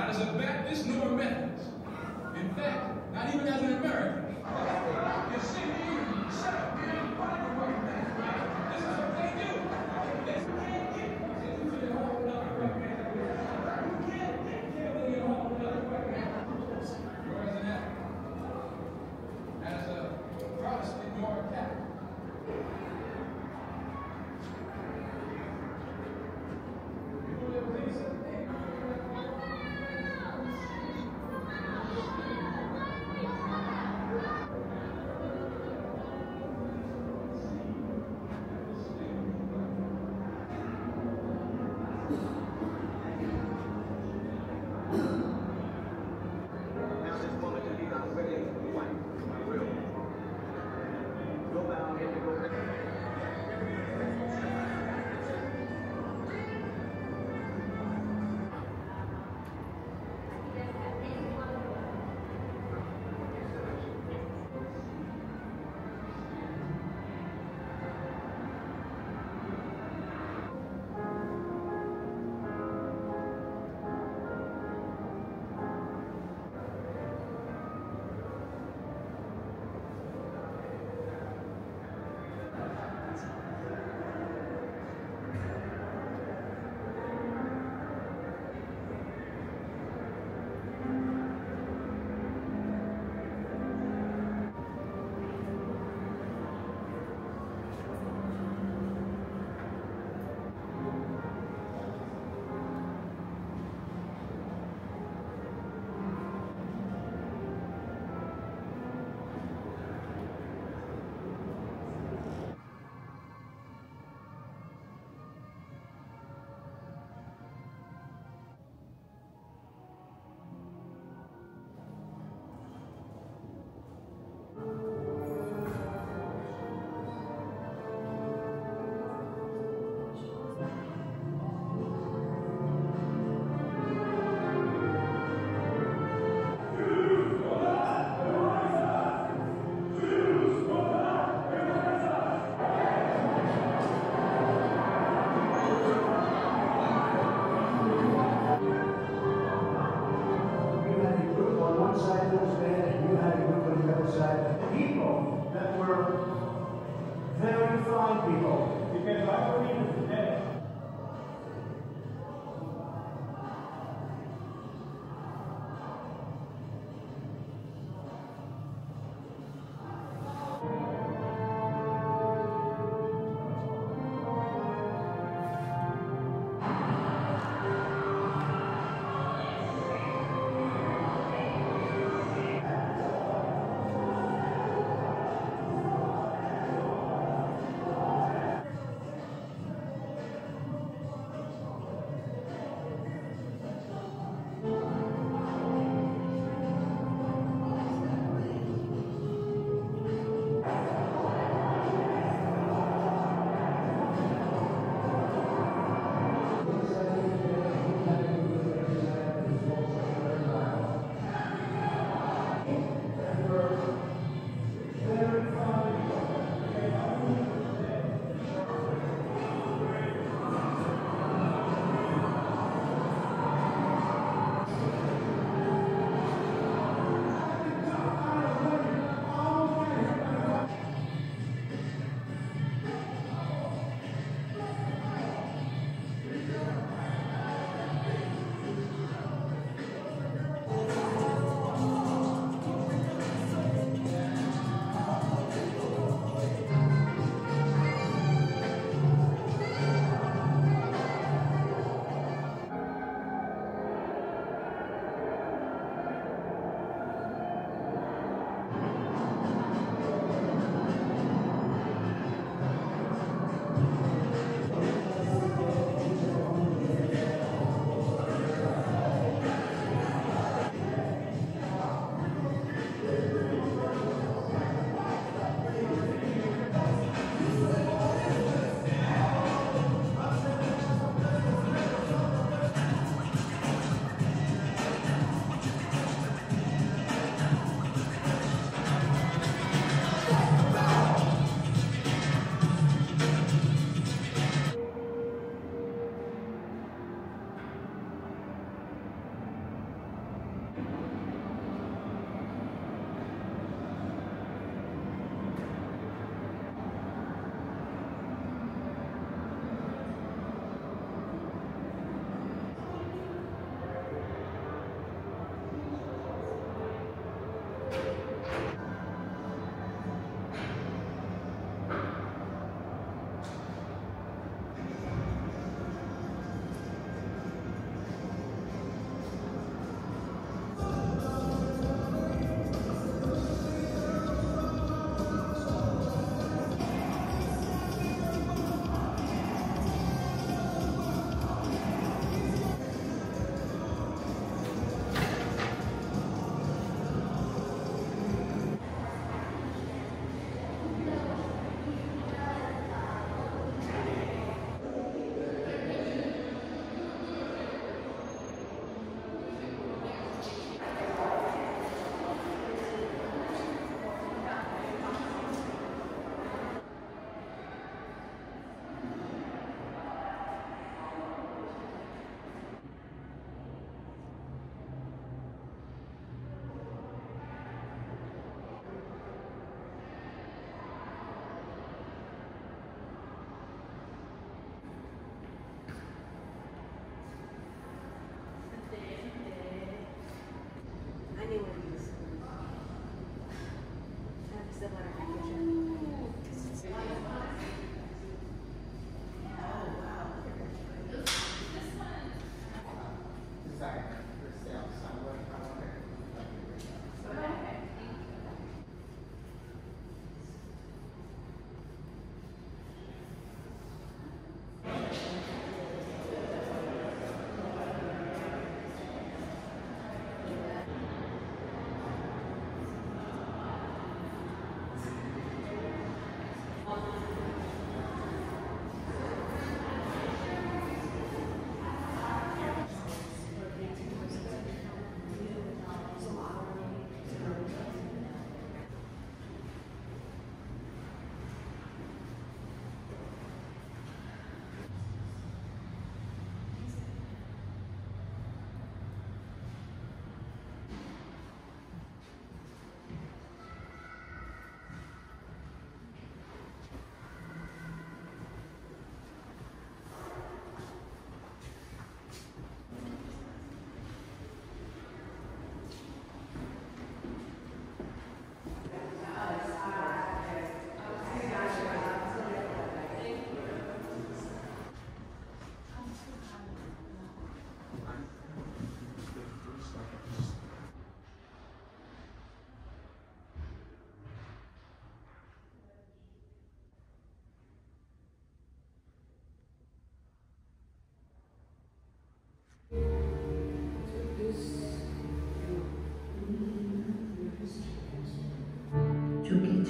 not as a Baptist nor a Methodist. In fact, not even as an American. It's sitting here, sat there, by the way,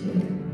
chair. Look